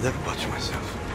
Better watch myself.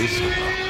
isso rapaz.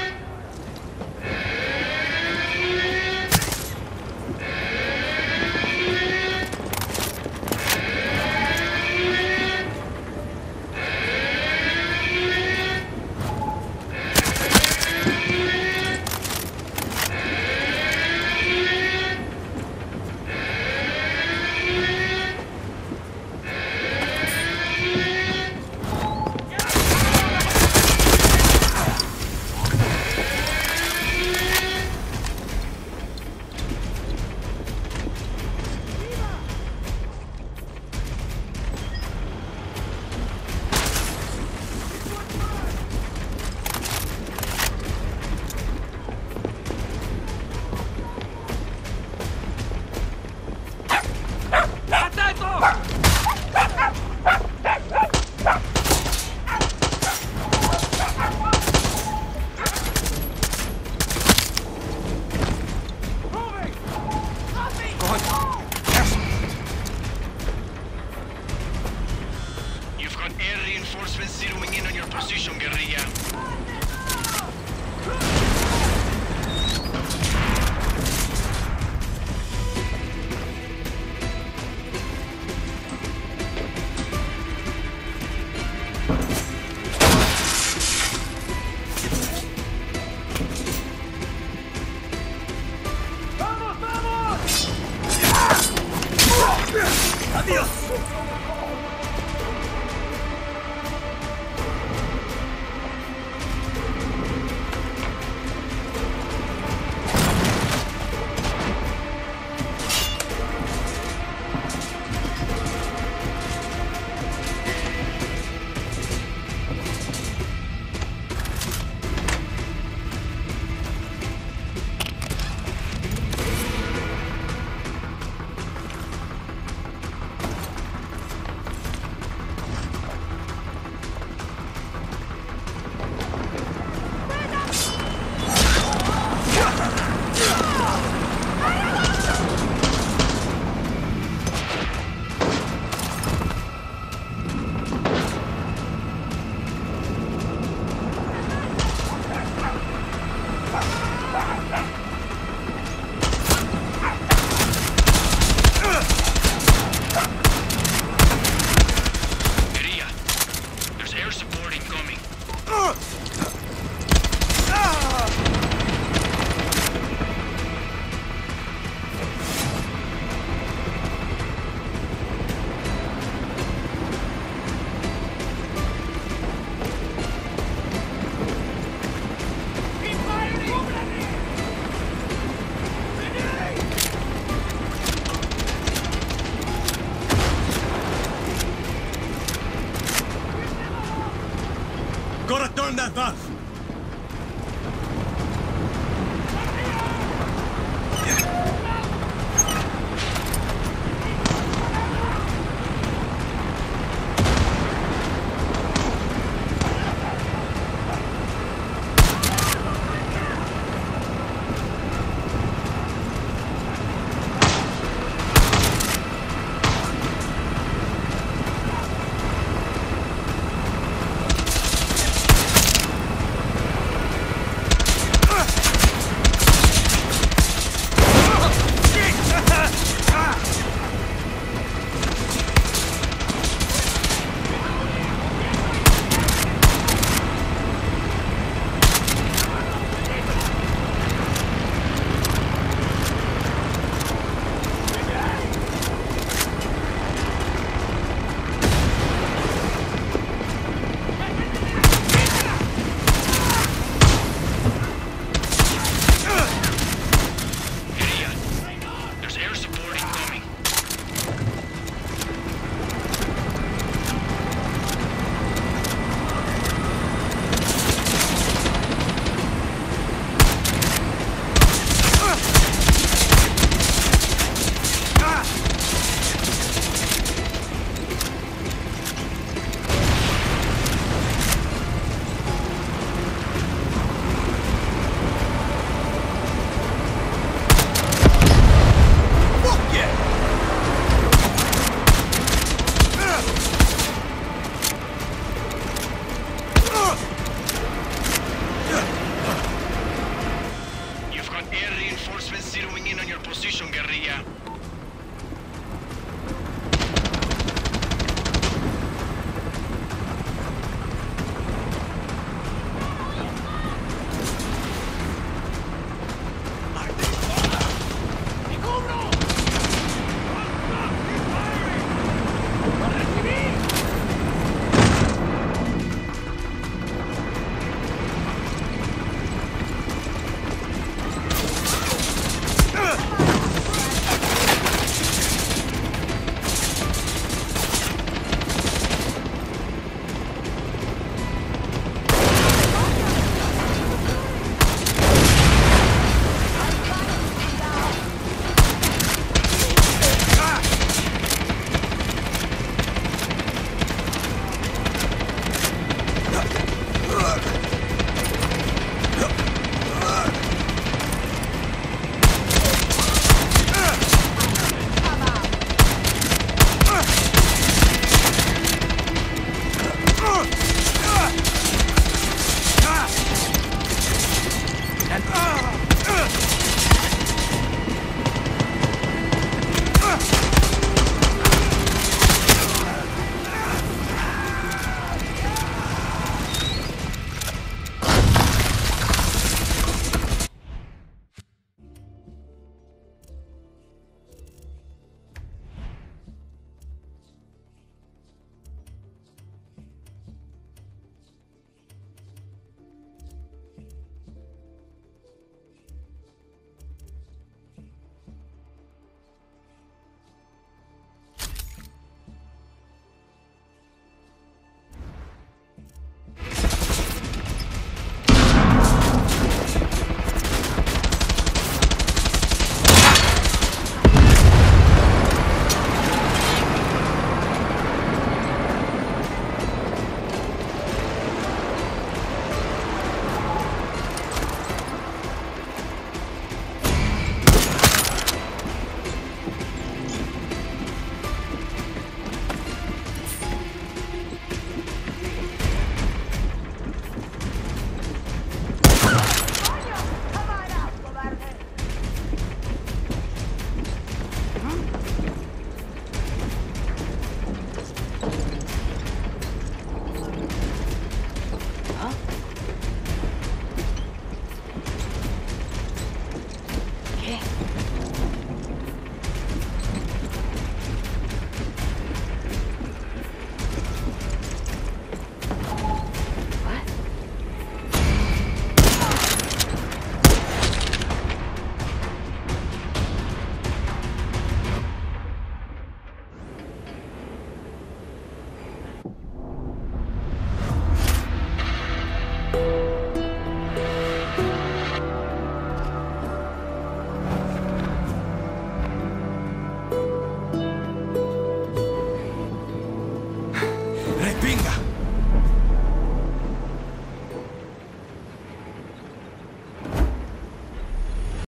Turn that valve!